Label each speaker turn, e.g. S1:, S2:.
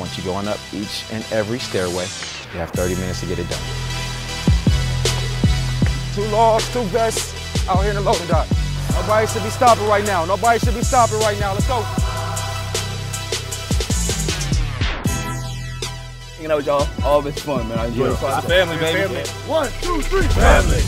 S1: Once you going up each and every stairway, you have 30 minutes to get it done.
S2: Two laws, two vests out here in the loading dock. Nobody should be stopping right now. Nobody should be stopping right now. Let's go.
S3: Hanging out with y'all, always fun, man. I enjoy
S4: Yeah.
S3: the process.
S4: Family, baby.
S3: Family.
S4: One, two, three. Family.